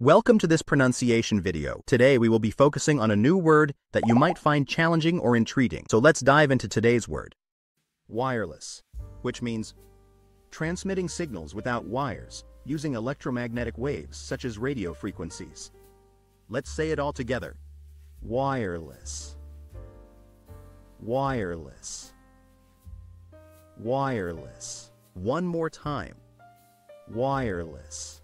Welcome to this pronunciation video. Today we will be focusing on a new word that you might find challenging or intriguing. So let's dive into today's word. Wireless, which means transmitting signals without wires using electromagnetic waves such as radio frequencies. Let's say it all together. Wireless. Wireless. Wireless. One more time. Wireless.